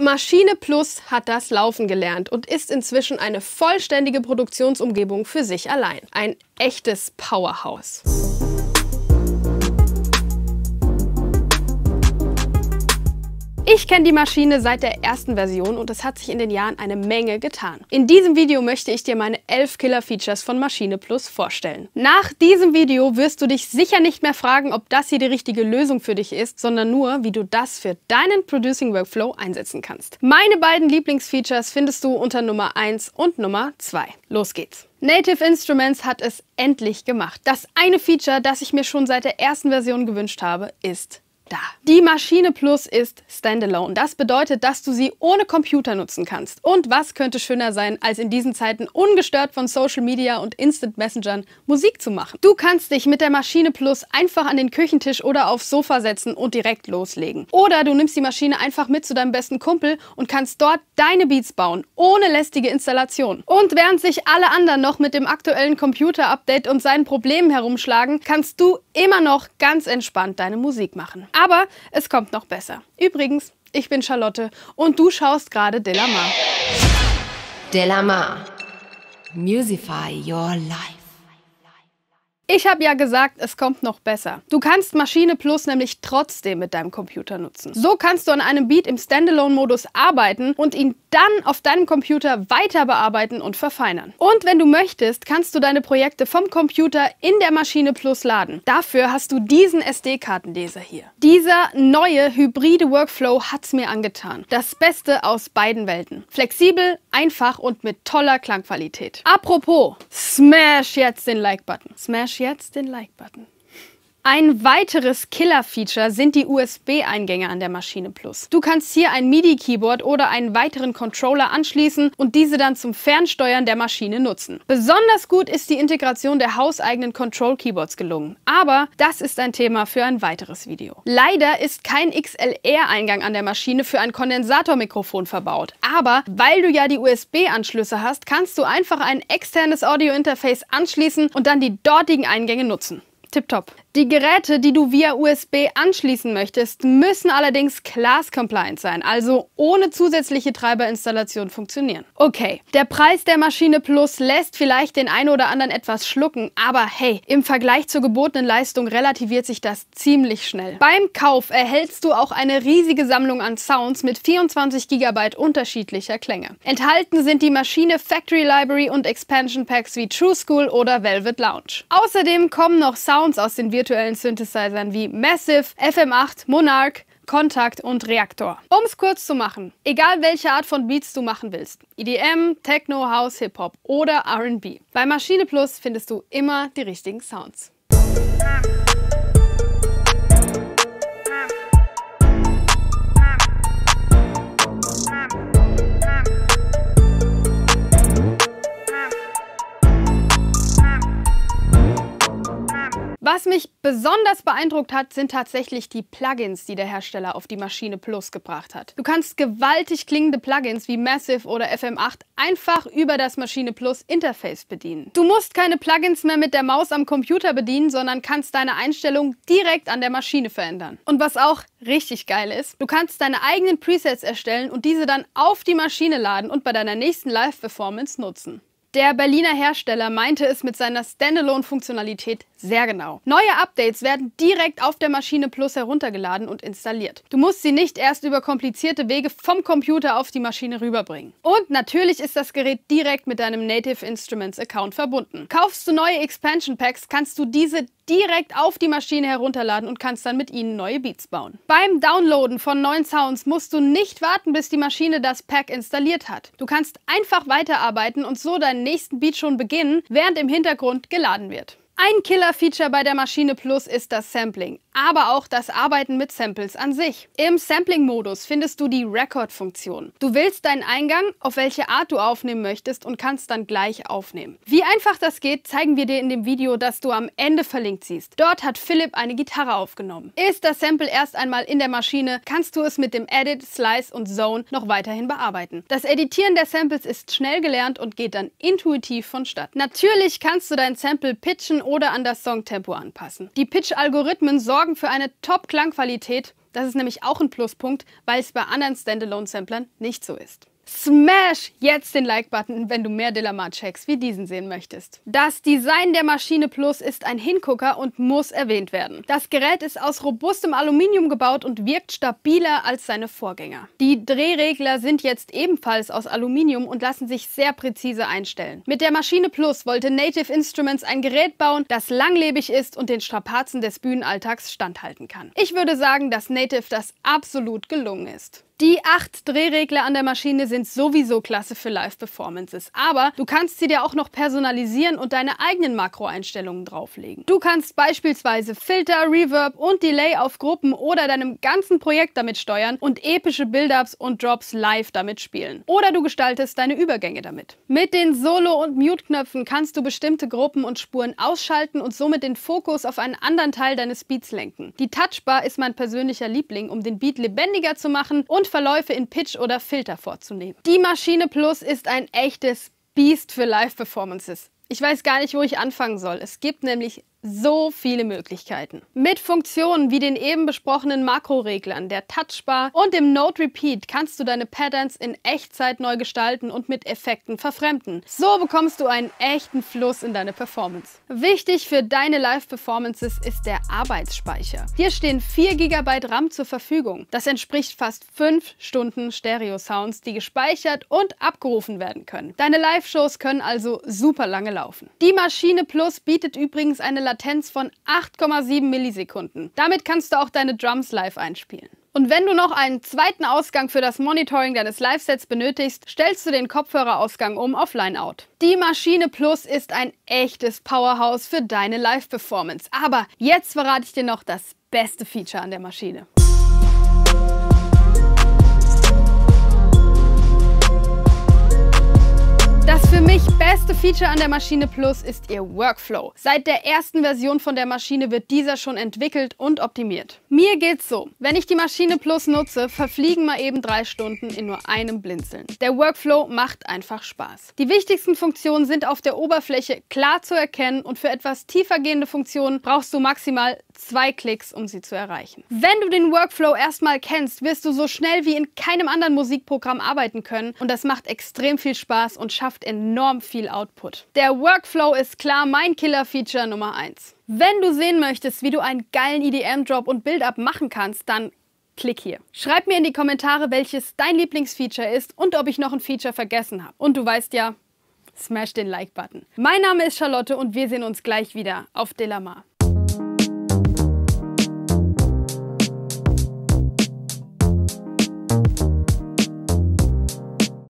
Maschine Plus hat das Laufen gelernt und ist inzwischen eine vollständige Produktionsumgebung für sich allein. Ein echtes Powerhouse. Ich kenne die Maschine seit der ersten Version und es hat sich in den Jahren eine Menge getan. In diesem Video möchte ich dir meine 11 Killer-Features von Maschine Plus vorstellen. Nach diesem Video wirst du dich sicher nicht mehr fragen, ob das hier die richtige Lösung für dich ist, sondern nur, wie du das für deinen Producing Workflow einsetzen kannst. Meine beiden Lieblingsfeatures findest du unter Nummer 1 und Nummer 2. Los geht's! Native Instruments hat es endlich gemacht. Das eine Feature, das ich mir schon seit der ersten Version gewünscht habe, ist da. Die Maschine Plus ist Standalone. Das bedeutet, dass du sie ohne Computer nutzen kannst. Und was könnte schöner sein, als in diesen Zeiten ungestört von Social Media und Instant Messengern Musik zu machen? Du kannst dich mit der Maschine Plus einfach an den Küchentisch oder aufs Sofa setzen und direkt loslegen. Oder du nimmst die Maschine einfach mit zu deinem besten Kumpel und kannst dort deine Beats bauen, ohne lästige Installation. Und während sich alle anderen noch mit dem aktuellen Computer-Update und seinen Problemen herumschlagen, kannst du immer noch ganz entspannt deine Musik machen. Aber es kommt noch besser. Übrigens, ich bin Charlotte und du schaust gerade Delamar. Delamar. Musify your life. Ich habe ja gesagt, es kommt noch besser. Du kannst Maschine Plus nämlich trotzdem mit deinem Computer nutzen. So kannst du an einem Beat im Standalone-Modus arbeiten und ihn dann auf deinem Computer weiter bearbeiten und verfeinern. Und wenn du möchtest, kannst du deine Projekte vom Computer in der Maschine Plus laden. Dafür hast du diesen SD-Kartenleser hier. Dieser neue hybride Workflow hat's mir angetan. Das Beste aus beiden Welten. Flexibel, einfach und mit toller Klangqualität. Apropos, smash jetzt den Like-Button. Smash jetzt den Like-Button. Ein weiteres Killer-Feature sind die USB-Eingänge an der Maschine Plus. Du kannst hier ein MIDI-Keyboard oder einen weiteren Controller anschließen und diese dann zum Fernsteuern der Maschine nutzen. Besonders gut ist die Integration der hauseigenen Control-Keyboards gelungen. Aber das ist ein Thema für ein weiteres Video. Leider ist kein XLR-Eingang an der Maschine für ein Kondensatormikrofon verbaut. Aber weil du ja die USB-Anschlüsse hast, kannst du einfach ein externes Audio-Interface anschließen und dann die dortigen Eingänge nutzen. Tipptopp. Die Geräte, die du via USB anschließen möchtest, müssen allerdings class-compliant sein, also ohne zusätzliche Treiberinstallation funktionieren. Okay, der Preis der Maschine Plus lässt vielleicht den einen oder anderen etwas schlucken, aber hey, im Vergleich zur gebotenen Leistung relativiert sich das ziemlich schnell. Beim Kauf erhältst du auch eine riesige Sammlung an Sounds mit 24 GB unterschiedlicher Klänge. Enthalten sind die Maschine Factory Library und Expansion Packs wie True School oder Velvet Lounge. Außerdem kommen noch Sounds aus den virtuellen Synthesizern wie Massive, FM8, Monarch, Kontakt und Reaktor. Um es kurz zu machen, egal welche Art von Beats du machen willst, EDM, Techno, House, Hip-Hop oder RB, bei Maschine Plus findest du immer die richtigen Sounds. Was mich besonders beeindruckt hat, sind tatsächlich die Plugins, die der Hersteller auf die Maschine Plus gebracht hat. Du kannst gewaltig klingende Plugins wie Massive oder FM8 einfach über das Maschine Plus Interface bedienen. Du musst keine Plugins mehr mit der Maus am Computer bedienen, sondern kannst deine Einstellung direkt an der Maschine verändern. Und was auch richtig geil ist, du kannst deine eigenen Presets erstellen und diese dann auf die Maschine laden und bei deiner nächsten Live-Performance nutzen. Der Berliner Hersteller meinte es mit seiner Standalone-Funktionalität sehr genau. Neue Updates werden direkt auf der Maschine Plus heruntergeladen und installiert. Du musst sie nicht erst über komplizierte Wege vom Computer auf die Maschine rüberbringen. Und natürlich ist das Gerät direkt mit deinem Native Instruments Account verbunden. Kaufst du neue Expansion Packs, kannst du diese direkt auf die Maschine herunterladen und kannst dann mit ihnen neue Beats bauen. Beim Downloaden von neuen Sounds musst du nicht warten, bis die Maschine das Pack installiert hat. Du kannst einfach weiterarbeiten und so deinen nächsten Beat schon beginnen, während im Hintergrund geladen wird. Ein Killer-Feature bei der Maschine Plus ist das Sampling, aber auch das Arbeiten mit Samples an sich. Im Sampling-Modus findest du die Record-Funktion. Du wählst deinen Eingang, auf welche Art du aufnehmen möchtest und kannst dann gleich aufnehmen. Wie einfach das geht, zeigen wir dir in dem Video, das du am Ende verlinkt siehst. Dort hat Philipp eine Gitarre aufgenommen. Ist das Sample erst einmal in der Maschine, kannst du es mit dem Edit, Slice und Zone noch weiterhin bearbeiten. Das Editieren der Samples ist schnell gelernt und geht dann intuitiv vonstatten. Natürlich kannst du dein Sample pitchen oder an das Songtempo anpassen. Die Pitch-Algorithmen sorgen für eine Top-Klangqualität Das ist nämlich auch ein Pluspunkt, weil es bei anderen Standalone-Samplern nicht so ist. Smash jetzt den Like-Button, wenn du mehr Delamar-Checks wie diesen sehen möchtest. Das Design der Maschine Plus ist ein Hingucker und muss erwähnt werden. Das Gerät ist aus robustem Aluminium gebaut und wirkt stabiler als seine Vorgänger. Die Drehregler sind jetzt ebenfalls aus Aluminium und lassen sich sehr präzise einstellen. Mit der Maschine Plus wollte Native Instruments ein Gerät bauen, das langlebig ist und den Strapazen des Bühnenalltags standhalten kann. Ich würde sagen, dass Native das absolut gelungen ist. Die acht Drehregler an der Maschine sind sowieso klasse für Live-Performances, aber du kannst sie dir auch noch personalisieren und deine eigenen Makroeinstellungen drauflegen. Du kannst beispielsweise Filter, Reverb und Delay auf Gruppen oder deinem ganzen Projekt damit steuern und epische Build-ups und Drops live damit spielen. Oder du gestaltest deine Übergänge damit. Mit den Solo- und Mute-Knöpfen kannst du bestimmte Gruppen und Spuren ausschalten und somit den Fokus auf einen anderen Teil deines Beats lenken. Die Touchbar ist mein persönlicher Liebling, um den Beat lebendiger zu machen und Verläufe in Pitch oder Filter vorzunehmen. Die Maschine Plus ist ein echtes Biest für Live-Performances. Ich weiß gar nicht, wo ich anfangen soll. Es gibt nämlich so viele Möglichkeiten. Mit Funktionen wie den eben besprochenen Makroreglern, der Touchbar und dem Note Repeat kannst du deine Patterns in Echtzeit neu gestalten und mit Effekten verfremden. So bekommst du einen echten Fluss in deine Performance. Wichtig für deine Live-Performances ist der Arbeitsspeicher. Hier stehen 4 GB RAM zur Verfügung. Das entspricht fast 5 Stunden Stereo-Sounds, die gespeichert und abgerufen werden können. Deine Live-Shows können also super lange laufen. Die Maschine Plus bietet übrigens eine Latenz von 8,7 Millisekunden. Damit kannst du auch deine Drums live einspielen. Und wenn du noch einen zweiten Ausgang für das Monitoring deines Live-Sets benötigst, stellst du den Kopfhörerausgang um auf Line-Out. Die Maschine Plus ist ein echtes Powerhouse für deine Live-Performance. Aber jetzt verrate ich dir noch das beste Feature an der Maschine. Feature an der Maschine Plus ist ihr Workflow. Seit der ersten Version von der Maschine wird dieser schon entwickelt und optimiert. Mir geht's so, wenn ich die Maschine Plus nutze, verfliegen mal eben drei Stunden in nur einem Blinzeln. Der Workflow macht einfach Spaß. Die wichtigsten Funktionen sind auf der Oberfläche klar zu erkennen und für etwas tiefergehende Funktionen brauchst du maximal zwei Klicks, um sie zu erreichen. Wenn du den Workflow erstmal kennst, wirst du so schnell wie in keinem anderen Musikprogramm arbeiten können und das macht extrem viel Spaß und schafft enorm viel Output. Der Workflow ist klar mein Killer-Feature Nummer 1. Wenn du sehen möchtest, wie du einen geilen EDM-Drop und Build-Up machen kannst, dann klick hier. Schreib mir in die Kommentare, welches dein Lieblingsfeature ist und ob ich noch ein Feature vergessen habe. Und du weißt ja, smash den Like-Button. Mein Name ist Charlotte und wir sehen uns gleich wieder auf Delamar.